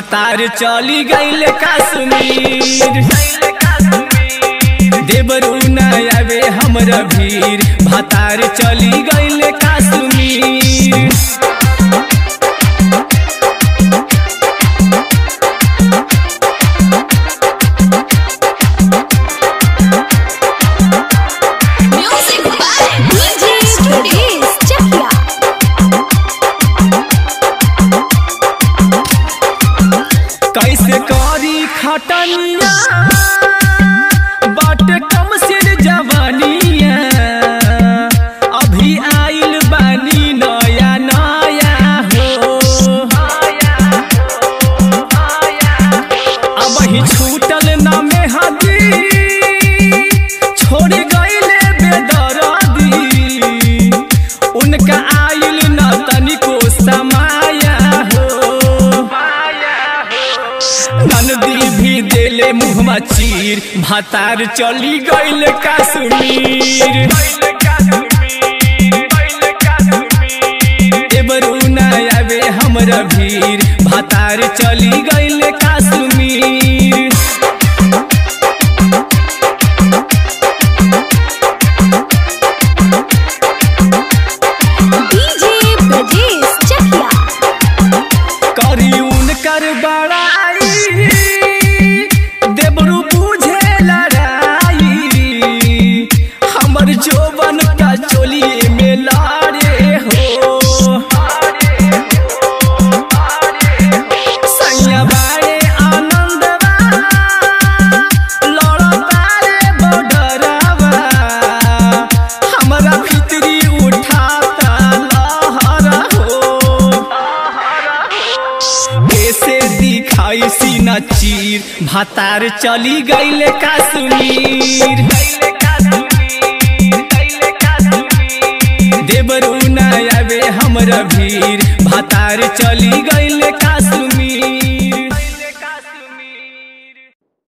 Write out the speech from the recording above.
भातार चली गई कश्मीर। देवरू नया हमरा भीर। भतार चली गईल करी खटनिया। भी देले मचीर चीर, भातार चली गईले कश्मीर। एबरू न आवे हमरा भीर भातार चली गईले कश्मीर। सीना चीर भातार चली गईले कश्मीर। देवरू न आवे हमरा भीर भातार चली गईल